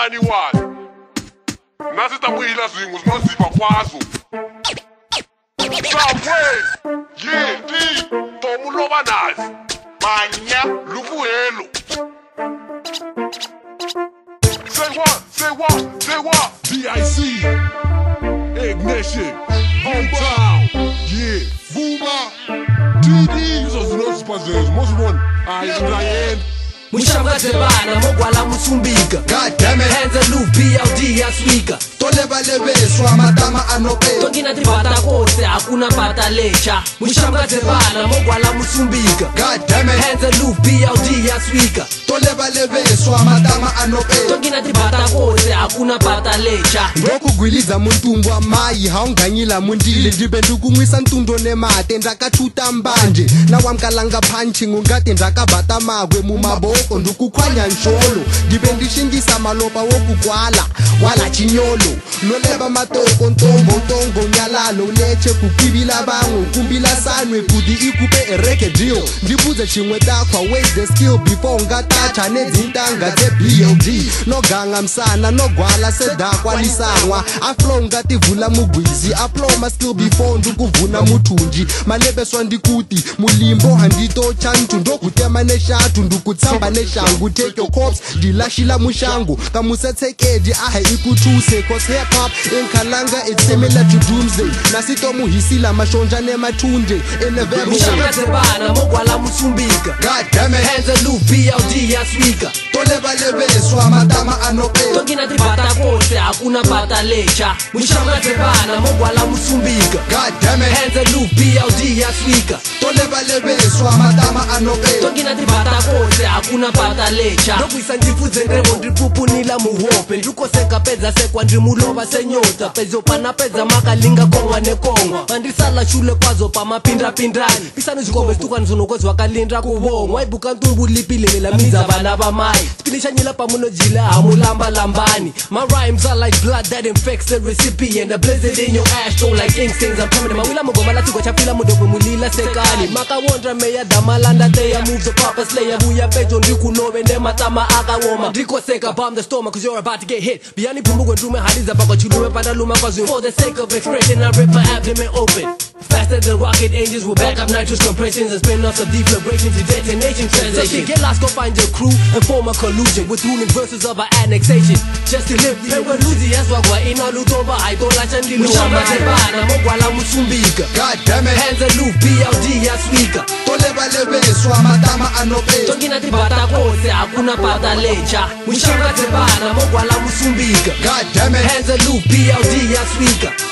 anyone. Nasi tabuhila zwingu zinozipa kwazo. Samweni, yinti, tomulova nazi. Manya, luvuhelo. Say what, say what, say what. DIC, Ignition, Hometown, yeah, Vuma, DD. Isso é os nossos parceiros, mostra o nome. Aí, Brian. mushangatsevana mogwala musumbika gadamehenze lubiaudiya swika tolevaleveswa matama anopea tongina tibata kose hakuna bata lexa mushangatsevana mogwala musumbika gadamehenze lubiaudiya swika tolevaleveswa matama anopea tongina tibata kose hakuna bata lexa ndokugwiliza muntumbwa mayi haunganyila mundile ndibe ndikun'wisa ntundo nemate ndakatuta mbanje na wamkalanga phanchi ngungati ndakabata makwe mumaboko ngoko ndikukhwanya ntsholo ndibe ndishingisa maloba wokukwala walatshinyolo noleba matoko ntombo ntongo nyalalo leche kukibila bangwe kumbila sanwe kudi ikupe erekedio ndibuze chimwe takhwa wes the skill before ngatatha nedzintanga dzeblg noganga msana nogwala sedhakwa lisanwa aflow ngativula mugwizi aflow maskill before ndikuvuna muthunji manebeswa ndikuti mulimbo handitochantu ndokutema neshatu ndikutsamba neshangu take your corps ndilashila mushangu kamusethekedi ahe ikuthuse cause hair pop enkalanga itsemela to doomsday nasitomu hisila mashonja nemathunde enevebo god damn it hands a loop out tolevalevezwa matama anopeta tongina tibata kose hakuna bata lecha mushamatebana mogwala musumbika gaddamehenze lupiya udiya swika tolevalevezwa matama anopeta tongina tibata kose hakuna bata lecha ndokwisa ndipfudze ndrevo ndripupunila muhope ndrikoseka pedza sekwa ndrimulova senyota pedzo pana pedza makalinga kongwa nekongwa vandrisala shule kwazo pamapindrapindrani pisani zvikombe zitukwani zvinokwezvakalindra kuvomwa ibuka ntumbulipilevela midza vana vamai Finisha nyila pamuno jila amulamba lambani My rhymes are like blood that infects the recipient A blizzard in your ash don't like ink stains I'm permanent Mawila mugoma la tuko chafila mudope mulila sekani Maka wondra meya damalanda teya Move the proper slayer huya pejo ndiku ne nema tama akawoma Ndiko seka bomb the stoma cause you're about to get hit Biyani pumbu gwendume hadiza bako chulume luma kwa zoom For the sake of expression I rip my abdomen open Faster than rocket engines with up nitrous compressions and spin-offs of deflagration to detonation transition. So get lost, go find your crew and form a collusion with ruling verses of our annexation. Just to live, hey, we're as what We're in a lutomba, I go like I'm a Mogwala Musumbika. God damn it. Hands aloof, BLD, Yaswika. Tolebalebeswa, Madama Anobe. Tongina Tibata Kose, Akuna Pata Lecha. Mushanga Tebana, Mogwala Musumbika. God damn it. Hands aloof, BLD, Yaswika.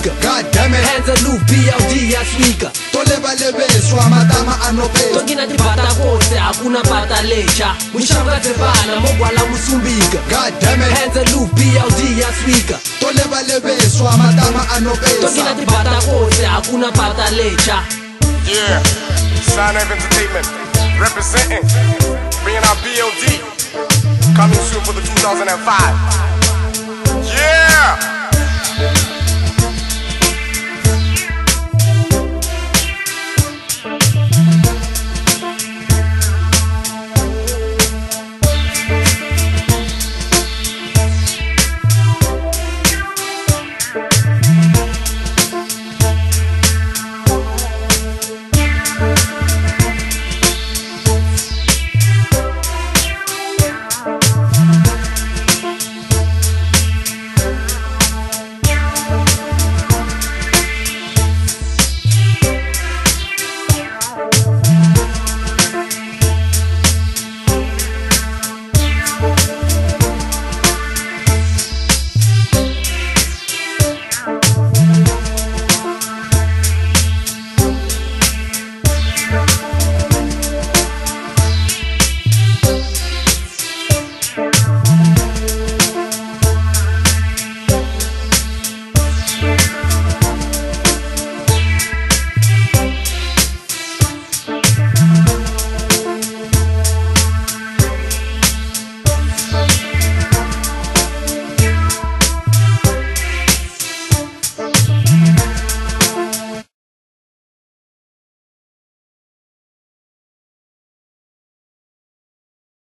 speaker. God damn it. Hands aloof, BLD, I sneaker. Toleba lebeswa matama anopeswa. Tokina tipata kose, akuna pata lecha. Mushanga zebana, mogwala musumbika. God damn it. Hands aloof, BLD, I sneaker. Toleba lebeswa matama anopeswa. Tokina tipata kose, akuna pata lecha. Yeah. Sign of Entertainment. Representing. Bringing our BLD. Coming soon for the 2005. Yeah!